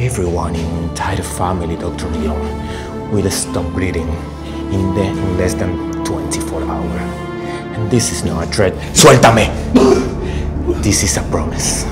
everyone in entire family, Dr. Leon, will stop bleeding in, the, in less than 24 hours. And this is not a threat. Suéltame! This is a promise.